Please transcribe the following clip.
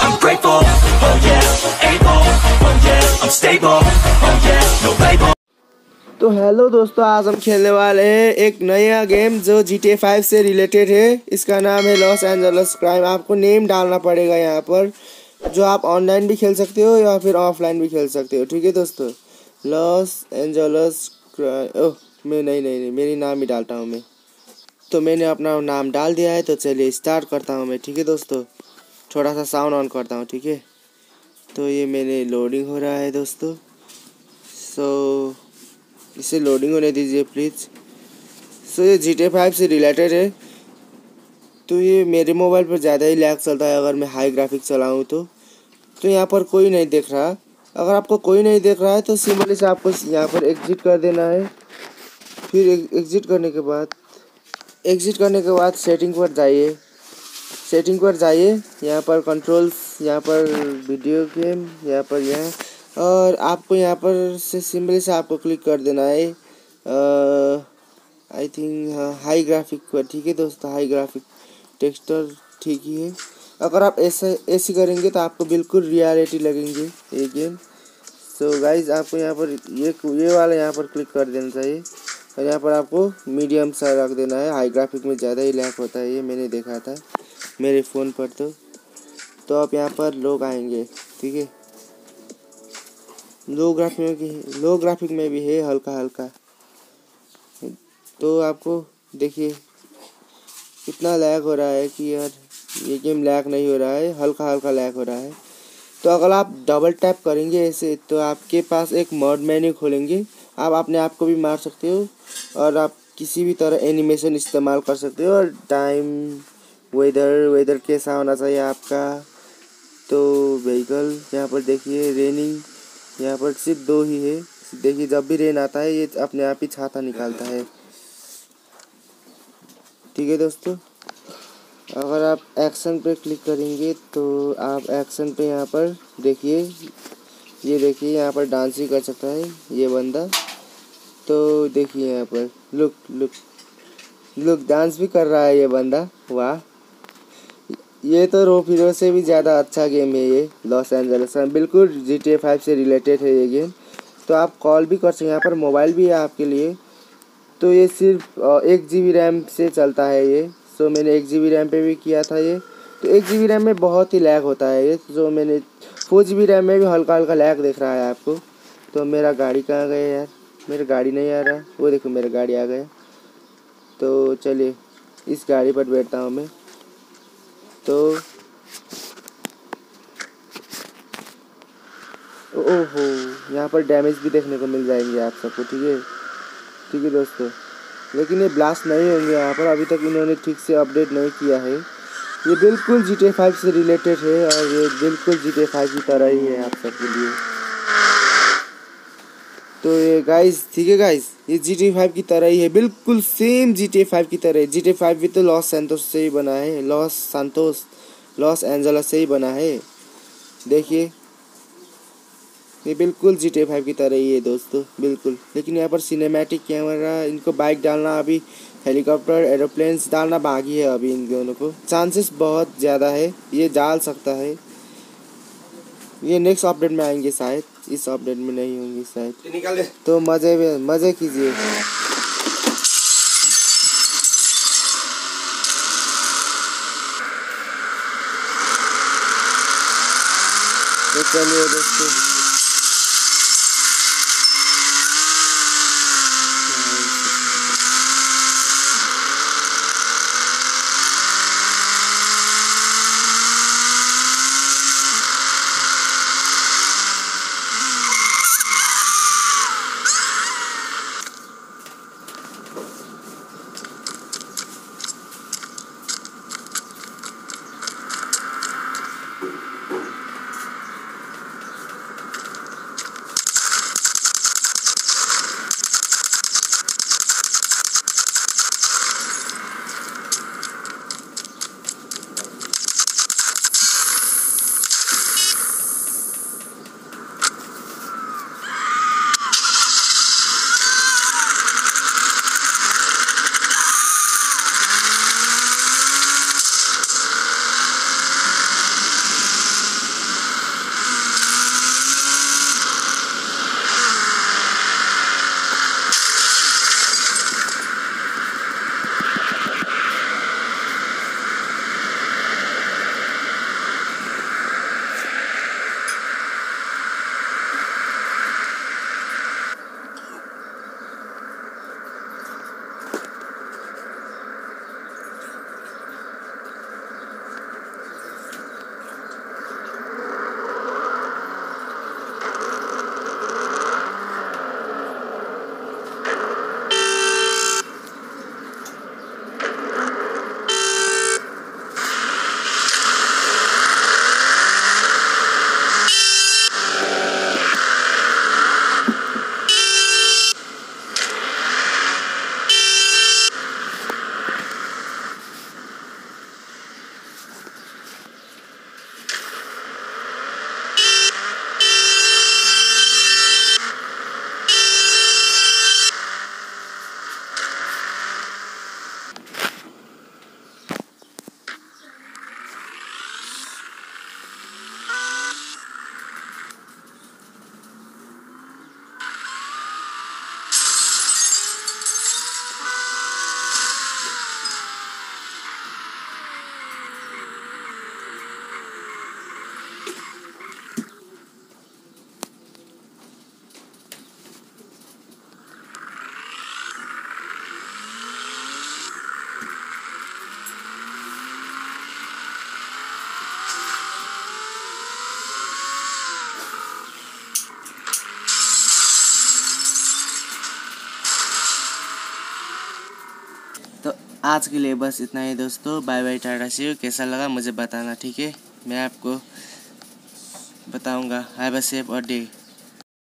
I'm grateful, oh yeah, able, oh yeah, I'm stable, oh yeah, no label. तो hello दोस्तों आज हम खेलने वाले हैं एक नया गेम जो जी टी फाइव से रिलेटेड है। इसका नाम है लॉस एंजलस क्राइम आपको नेम डालना पड़ेगा यहाँ पर जो आप ऑनलाइन भी खेल सकते हो या फिर ऑफलाइन भी खेल सकते हो। ठीक है दोस्तों? लॉस एंजलस क्राइम ओह मैं नहीं नहीं नहीं मेरी नाम ही डालता हूँ मैं। तो मैंने अपना नाम डाल दिया है तो चलिए स्टार्ट करता हूँ मैं। ठीक है दोस्तों? थोड़ा सा साउंड ऑन करता हूँ ठीक है? तो ये मैंने लोडिंग हो रहा है दोस्तों। सो so, इसे लोडिंग होने दीजिए प्लीज़ सो so, ये जी टी फाइव से रिलेटेड है। तो ये मेरे मोबाइल पर ज़्यादा ही लैग चलता है अगर मैं हाई ग्राफिक चलाऊँ तो। तो यहाँ पर कोई नहीं देख रहा। अगर आपको कोई नहीं देख रहा है तो सिंपली से आपको यहाँ पर एग्जिट कर देना है। फिर एग्जिट करने के बाद एग्जिट करने के बाद सेटिंग पर जाइए। सेटिंग पर जाइए। यहाँ पर कंट्रोल्स यहाँ पर वीडियो गेम यहाँ पर यहाँ। और आपको यहाँ पर से सिंपली से आपको क्लिक कर देना है। आई थिंक हाई ग्राफिक पर, ठीक है दोस्तों? हाई ग्राफिक टेक्सचर ठीक ही है। अगर आप ऐसा, ऐसे करेंगे तो आपको बिल्कुल रियलिटी लगेंगे ये गेम सो so गाइज़ आपको यहाँ पर ये ये वाला यहाँ पर क्लिक कर देना चाहिए। और यहाँ पर आपको मीडियम सा रख देना है। हाई ग्राफिक में ज़्यादा ही लैक होता है, ये मैंने देखा था। मेरे फ़ोन पर तो। तो आप यहाँ पर लोग आएँगे, ठीक है? लो ग्राफिक में भी लो ग्राफिक में भी है हल्का हल्का तो आपको देखिए, इतना लैग हो रहा है कि यार, ये गेम लैग नहीं हो रहा है हल्का हल्का लैग हो रहा है। तो अगर आप डबल टैप करेंगे ऐसे तो आपके पास एक मॉड मेन्यू खोलेंगे। आप अपने आप को भी मार सकते हो, और आप किसी भी तरह एनिमेशन इस्तेमाल कर सकते हो, और टाइम वेदर वेदर कैसा होना चाहिए आपका? तो व्हीकल यहाँ पर देखिए रेनिंग यहाँ पर सिर्फ़ दो ही है। देखिए, जब भी रेन आता है, ये अपने आप ही छाता निकालता है। ठीक है दोस्तों, अगर आप एक्शन पे क्लिक करेंगे तो आप एक्शन पे यहाँ पर देखिए, ये देखिए, यहाँ पर डांस भी कर सकता है, ये बंदा। तो देखिए यहाँ पर लुक लुक लुक डांस भी कर रहा है ये बंदा, वाह। ये तो रो फिरो से भी ज़्यादा अच्छा गेम है ये, लॉस एंजल्स का बिल्कुल जी टी ए फाइव से रिलेटेड है ये गेम। तो आप कॉल भी कर सकते हैं, यहाँ पर मोबाइल भी है आपके लिए। तो ये सिर्फ़ एक जी बी रैम से चलता है ये। सो मैंने एक जी बी रैम पर भी किया था ये। तो एक जी बी रैम में बहुत ही लैग होता है ये। जो मैंने फोर जी बी रैम में भी हल्का हल्का लैग दिख रहा है आपको। तो मेरा गाड़ी कहाँ गया यार? मेरा गाड़ी नहीं आ रहा। वो देखो मेरा गाड़ी आ गया। तो चलिए, इस गाड़ी पर बैठता हूँ मैं। तो ओहो, यहाँ पर डैमेज भी देखने को मिल जाएँगे आप सबको, ठीक है? ठीक है दोस्तों। लेकिन ये ब्लास्ट नहीं होंगे यहाँ पर, अभी तक इन्होंने ठीक से अपडेट नहीं किया है। ये बिल्कुल जी टी फाइव से रिलेटेड है और ये बिल्कुल जी टी फाइव की तरह ही है आप सबके लिए। तो ये गाइस ठीक है गाइस ये जी टी फाइव की तरह ही है। बिल्कुल सेम जी टी फाइव की तरह है। जी टी फाइव भी तो लॉस सैंतोस से ही बना है। लॉस सांतोस लॉस एंजलस से ही बना है। देखिए। ये बिल्कुल जी टी फाइव की तरह ही है दोस्तों। बिल्कुल। लेकिन यहाँ पर सिनेमैटिक कैमरा इनको बाइक डालना अभी हेलीकॉप्टर एरोप्लेन्स डालना बाकी है अभी इन दोनों को। चांसेस बहुत ज़्यादा है। ये डाल सकता है। ये नेक्स्ट अपडेट में आएँगे शायद। इस अपडेट में नहीं होंगे शायद। तो मज़े में मज़े कीजिए। तो चलिए दोस्तों। आज के लिए बस इतना ही दोस्तों। बाय बाय, टाटा, सी कैसा लगा मुझे बताना, ठीक है? मैं आपको बताऊँगा। हैव अ सेफ़ और डे